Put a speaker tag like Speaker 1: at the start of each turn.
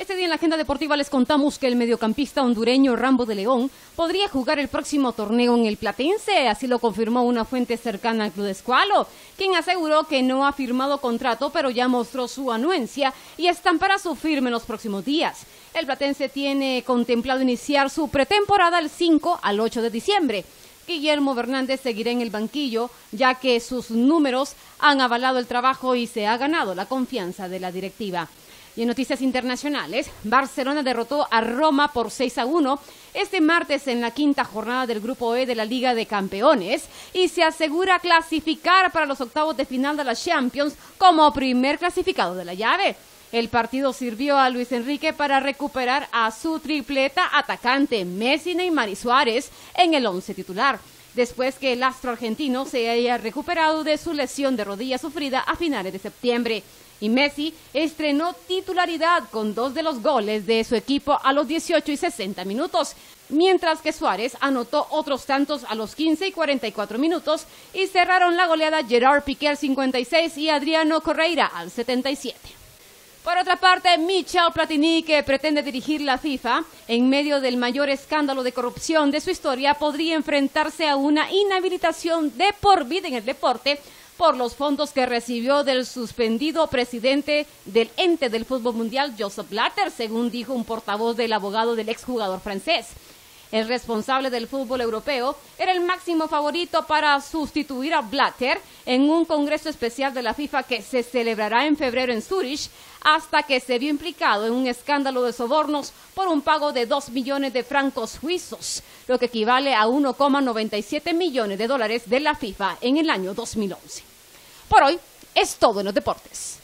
Speaker 1: Este día en la agenda deportiva les contamos que el mediocampista hondureño Rambo de León podría jugar el próximo torneo en el Platense, así lo confirmó una fuente cercana al Club de Escualo, quien aseguró que no ha firmado contrato pero ya mostró su anuencia y estampará su firme en los próximos días. El Platense tiene contemplado iniciar su pretemporada el 5 al 8 de diciembre. Guillermo Fernández seguirá en el banquillo, ya que sus números han avalado el trabajo y se ha ganado la confianza de la directiva. Y en noticias internacionales, Barcelona derrotó a Roma por 6 a 1 este martes en la quinta jornada del Grupo E de la Liga de Campeones y se asegura clasificar para los octavos de final de la Champions como primer clasificado de la llave. El partido sirvió a Luis Enrique para recuperar a su tripleta atacante Messi, Neymar y Suárez en el once titular después que el astro argentino se haya recuperado de su lesión de rodilla sufrida a finales de septiembre y Messi estrenó titularidad con dos de los goles de su equipo a los 18 y 60 minutos, mientras que Suárez anotó otros tantos a los 15 y 44 minutos y cerraron la goleada Gerard Piqué al 56 y Adriano Correira al 77. Por otra parte, Michel Platini, que pretende dirigir la FIFA en medio del mayor escándalo de corrupción de su historia, podría enfrentarse a una inhabilitación de por vida en el deporte por los fondos que recibió del suspendido presidente del ente del fútbol mundial, Joseph Blatter, según dijo un portavoz del abogado del exjugador francés. El responsable del fútbol europeo era el máximo favorito para sustituir a Blatter en un congreso especial de la FIFA que se celebrará en febrero en Zurich, hasta que se vio implicado en un escándalo de sobornos por un pago de 2 millones de francos suizos, lo que equivale a 1,97 millones de dólares de la FIFA en el año 2011. Por hoy es todo en los deportes.